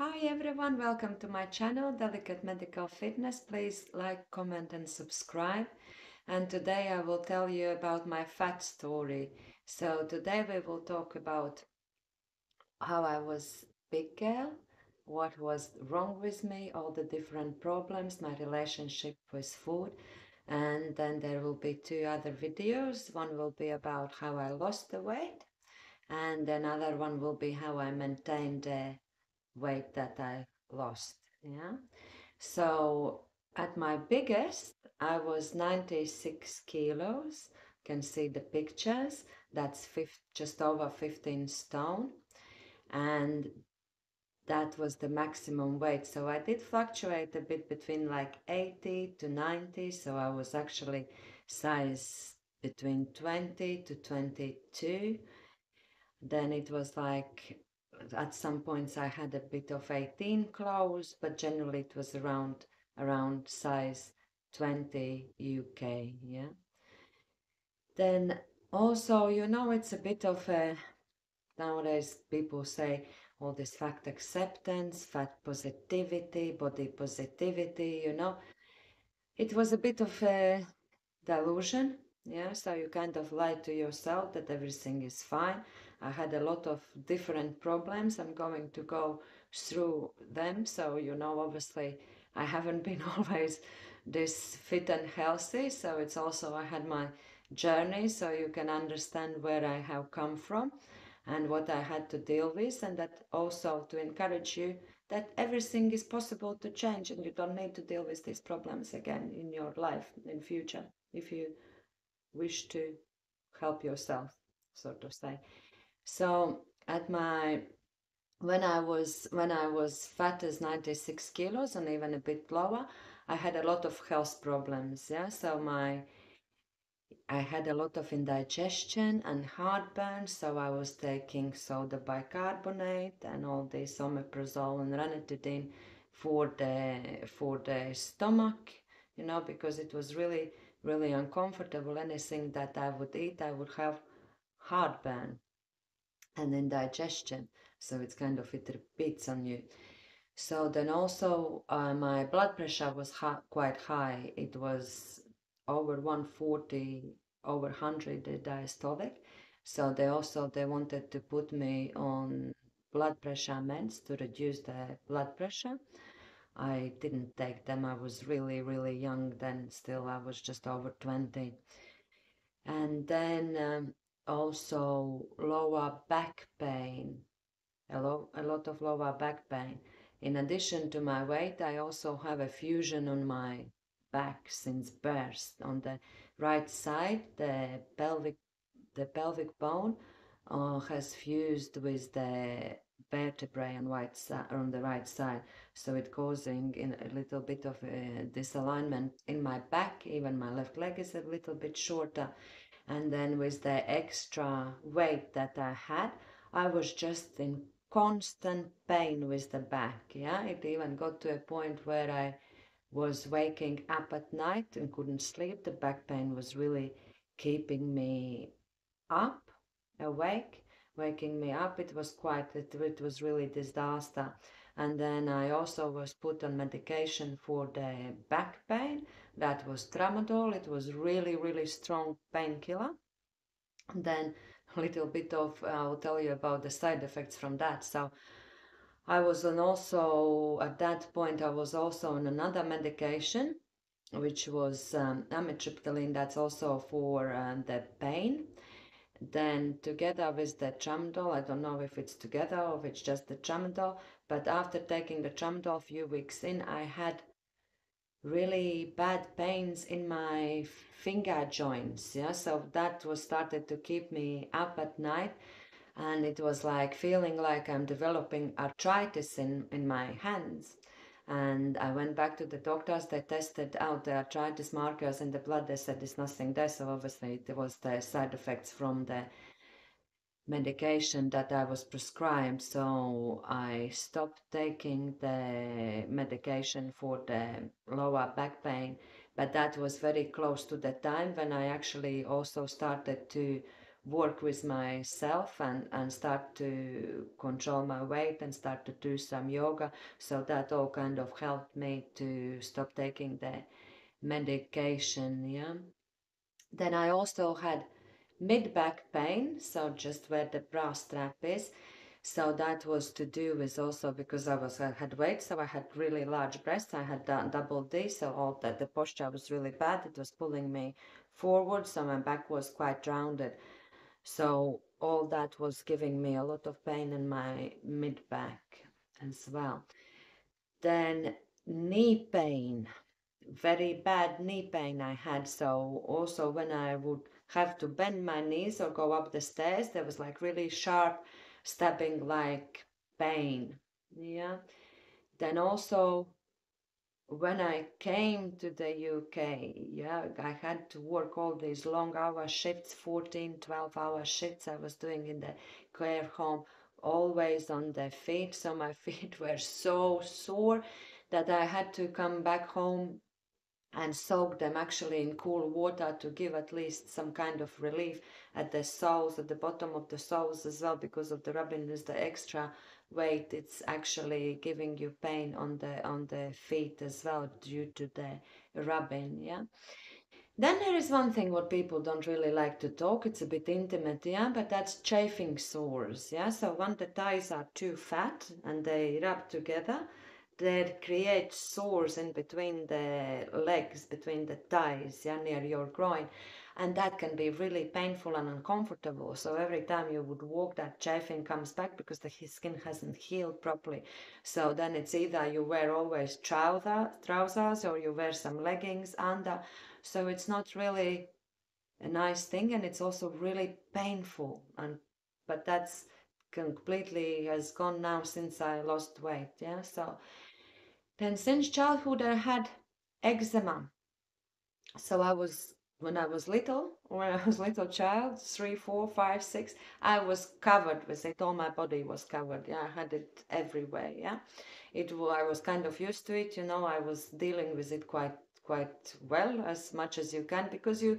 Hi everyone, welcome to my channel Delicate Medical Fitness. Please like, comment and subscribe. And today I will tell you about my fat story. So today we will talk about how I was big girl, what was wrong with me, all the different problems, my relationship with food. And then there will be two other videos. One will be about how I lost the weight and another one will be how I maintained the weight that I lost. Yeah. So at my biggest, I was 96 kilos. You can see the pictures. That's fifth, just over 15 stone. And that was the maximum weight. So I did fluctuate a bit between like 80 to 90. So I was actually size between 20 to 22. Then it was like at some points I had a bit of 18 clothes, but generally it was around around size 20 UK, yeah. Then also, you know, it's a bit of a nowadays people say all this fat acceptance, fat positivity, body positivity, you know. It was a bit of a delusion, yeah, so you kind of lie to yourself that everything is fine. I had a lot of different problems. I'm going to go through them. So, you know, obviously, I haven't been always this fit and healthy. So, it's also, I had my journey so you can understand where I have come from and what I had to deal with. And that also to encourage you that everything is possible to change and you don't need to deal with these problems again in your life in future if you wish to help yourself, so to say. So at my when I was when I was fat as 96 kilos and even a bit lower, I had a lot of health problems. Yeah, so my I had a lot of indigestion and heartburn, so I was taking soda bicarbonate and all this omeprazole and ranitidine for the for the stomach, you know, because it was really really uncomfortable. Anything that I would eat, I would have heartburn and indigestion. So it's kind of, it repeats on you. So then also uh, my blood pressure was high, quite high. It was over 140, over 100 diastolic. So they also, they wanted to put me on blood pressure meds to reduce the blood pressure. I didn't take them. I was really, really young then. Still, I was just over 20. And then um, also lower back pain, a, lo a lot of lower back pain. In addition to my weight, I also have a fusion on my back since birth. On the right side, the pelvic, the pelvic bone uh, has fused with the vertebrae on, right on the right side. So it causing in a little bit of a disalignment in my back. Even my left leg is a little bit shorter and then with the extra weight that I had, I was just in constant pain with the back. Yeah, it even got to a point where I was waking up at night and couldn't sleep. The back pain was really keeping me up, awake, waking me up. It was quite, it, it was really disaster. And then I also was put on medication for the back pain. That was tramadol. It was really, really strong painkiller. Then a little bit of, I'll tell you about the side effects from that. So I was on also, at that point, I was also on another medication, which was um, amitriptyline. That's also for uh, the pain. Then together with the tramadol, I don't know if it's together or if it's just the tramadol, but after taking the tramadol a few weeks in, I had really bad pains in my finger joints. Yeah, so that was started to keep me up at night. And it was like feeling like I'm developing arthritis in, in my hands. And I went back to the doctors, they tested out the arthritis markers in the blood, they said there's nothing there, so obviously it was the side effects from the medication that I was prescribed. So I stopped taking the medication for the lower back pain. But that was very close to the time when I actually also started to work with myself and, and start to control my weight and start to do some yoga. So that all kind of helped me to stop taking the medication. Yeah. Then I also had mid back pain, so just where the bra strap is. So that was to do with also because I was I had weight, so I had really large breasts. I had double D, so all that the posture was really bad. It was pulling me forward, so my back was quite rounded. So all that was giving me a lot of pain in my mid back as well. Then knee pain, very bad knee pain I had. So also when I would have to bend my knees or go up the stairs, there was like really sharp stabbing like pain. Yeah. Then also when I came to the UK, yeah, I had to work all these long hour shifts, 14, 12 hour shifts I was doing in the care home, always on the feet. So my feet were so sore that I had to come back home and soak them actually in cool water to give at least some kind of relief at the soles, at the bottom of the soles as well, because of the rubbing is the extra weight. It's actually giving you pain on the on the feet as well due to the rubbing yeah? Then there is one thing what people don't really like to talk it's a bit intimate yeah? But that's chafing sores yeah? So when the thighs are too fat and they rub together they create sores in between the legs between the thighs yeah near your groin and that can be really painful and uncomfortable. So every time you would walk, that chafing comes back because the skin hasn't healed properly. So then it's either you wear always trouser, trousers or you wear some leggings under. So it's not really a nice thing, and it's also really painful. And but that's completely has gone now since I lost weight. Yeah. So then since childhood I had eczema. So I was when I was little, when I was little child, three, four, five, six, I was covered with it. All my body was covered. Yeah, I had it everywhere. Yeah, it. I was kind of used to it. You know, I was dealing with it quite quite well as much as you can because you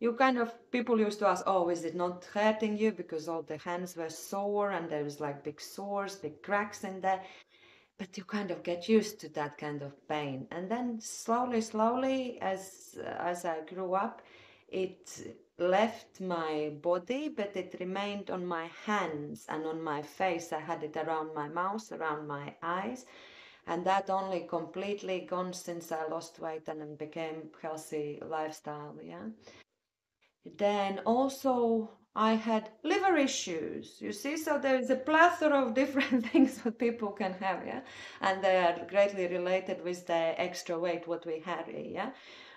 you kind of people used to ask oh is it not hurting you because all the hands were sore and there was like big sores big cracks in there but you kind of get used to that kind of pain. And then slowly slowly as as i grew up it left my body but it remained on my hands and on my face. I had it around my mouth around my eyes and that only completely gone since i lost weight and became healthy lifestyle yeah. Then also I had liver issues, you see, so there is a plethora of different things that people can have, yeah, and they are greatly related with the extra weight what we had, yeah.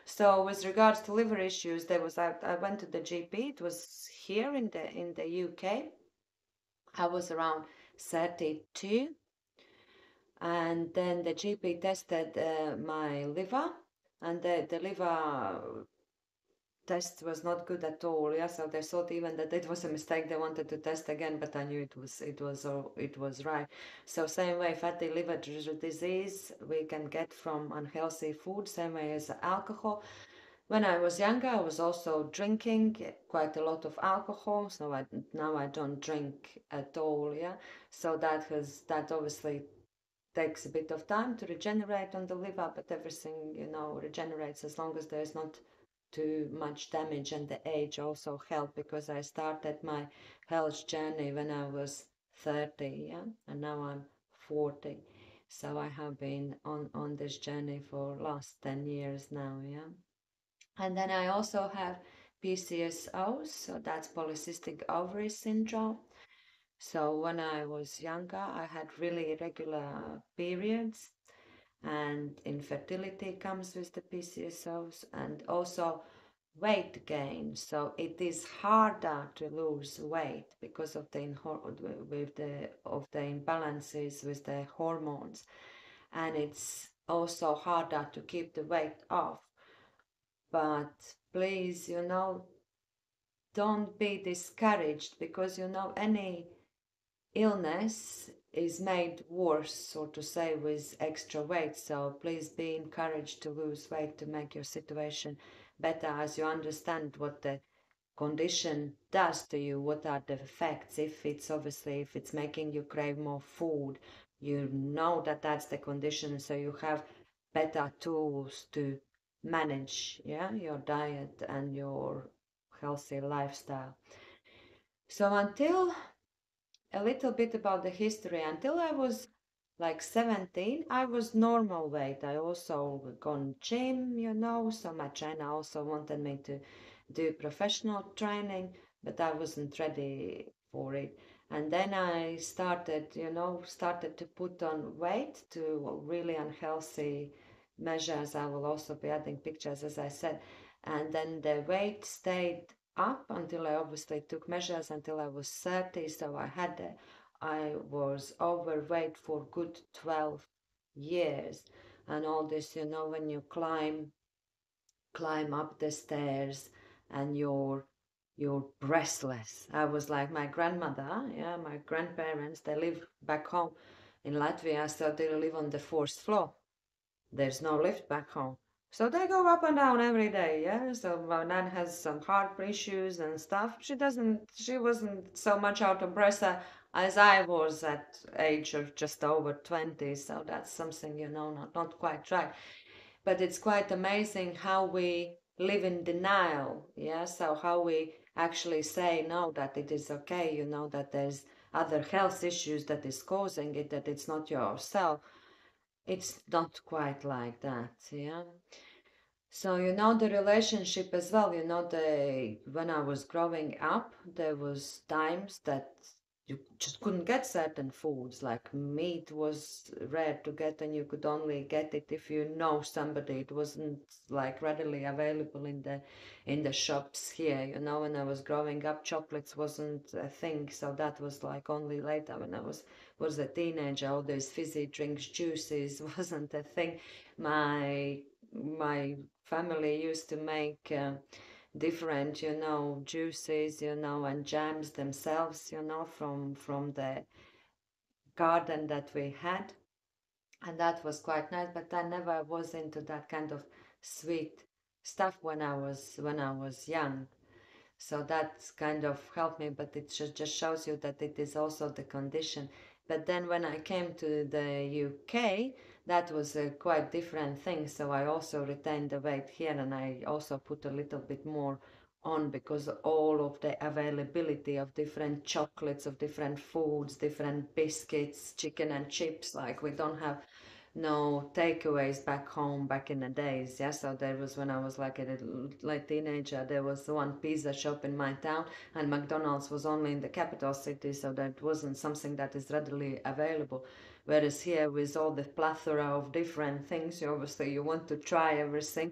So with regards to liver issues, there was I, I went to the GP. It was here in the in the UK. I was around 32, and then the GP tested uh, my liver, and the, the liver test was not good at all. Yeah, so they thought even that it was a mistake. They wanted to test again, but I knew it was it was it was right. So same way, fatty liver disease we can get from unhealthy food. Same way as alcohol. When I was younger, I was also drinking quite a lot of alcohol. So I, now I don't drink at all. Yeah, so that has that obviously takes a bit of time to regenerate on the liver, but everything you know regenerates as long as there is not too much damage and the age also helped because I started my health journey when I was 30 yeah and now I'm 40 so I have been on on this journey for last 10 years now yeah. And then I also have PCSO so that's polycystic ovary syndrome. So when I was younger I had really irregular periods and infertility comes with the PCSOs and also weight gain. So it is harder to lose weight because of the with the of the imbalances with the hormones. And it's also harder to keep the weight off. But please you know don't be discouraged because you know any illness is made worse, so to say, with extra weight. So please be encouraged to lose weight to make your situation better as you understand what the condition does to you what are the effects if it's obviously if it's making you crave more food you know that that's the condition so you have better tools to manage yeah your diet and your healthy lifestyle so until a little bit about the history until i was like 17 i was normal weight. I also gone gym you know so my trainer also wanted me to do professional training but i wasn't ready for it. And then i started you know started to put on weight to really unhealthy measures. I will also be adding pictures as i said. And then the weight stayed up until i obviously took measures until i was 30 so i had a I was overweight for good 12 years. And all this, you know, when you climb, climb up the stairs and you're, you're breathless. I was like my grandmother, yeah, my grandparents, they live back home in Latvia, so they live on the fourth floor. There's no lift back home. So they go up and down every day, yeah. So my nan has some heart issues and stuff. She doesn't, she wasn't so much out of breath uh, as I was at age of just over 20. So that's something, you know, not, not quite right. But it's quite amazing how we live in denial. Yeah. So how we actually say, no, that it is okay, you know, that there's other health issues that is causing it, that it's not yourself. It's not quite like that. Yeah. So you know the relationship as well. You know the when I was growing up, there was times that you just couldn't get certain foods like meat was rare to get and you could only get it if you know somebody. It wasn't like readily available in the in the shops here you know when i was growing up chocolates wasn't a thing. So that was like only later when i was was a teenager all those fizzy drinks juices wasn't a thing. My my family used to make uh, different, you know, juices, you know, and jams themselves, you know, from from the garden that we had. And that was quite nice, but I never was into that kind of sweet stuff when I was when I was young. So that kind of helped me, but it just shows you that it is also the condition. But then when I came to the UK, that was a quite different thing. So I also retained the weight here and I also put a little bit more on because all of the availability of different chocolates, of different foods, different biscuits, chicken and chips, like we don't have no takeaways back home back in the days. Yeah, so there was when I was like a like teenager, there was one pizza shop in my town, and McDonald's was only in the capital city, so that wasn't something that is readily available. Whereas here, with all the plethora of different things, you obviously you want to try everything,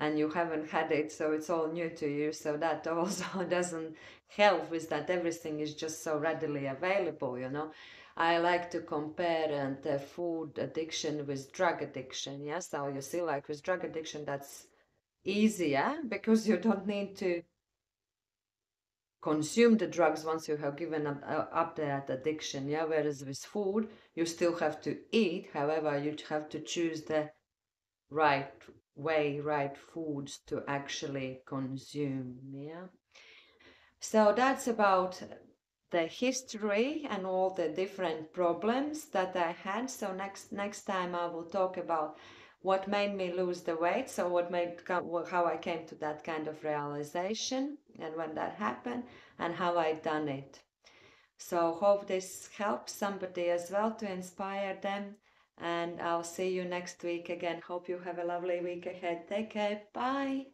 and you haven't had it, so it's all new to you. So that also doesn't help with that everything is just so readily available, you know. I like to compare and uh, food addiction with drug addiction. Yes, so you see, like with drug addiction, that's easier because you don't need to consume the drugs once you have given up, uh, up that addiction. Yeah, whereas with food, you still have to eat. However, you have to choose the right way, right foods to actually consume. Yeah. So that's about the history and all the different problems that I had. So next next time I will talk about what made me lose the weight. So what made how I came to that kind of realization and when that happened and how I done it. So hope this helps somebody as well to inspire them. And I'll see you next week again. Hope you have a lovely week ahead. Take care. Bye.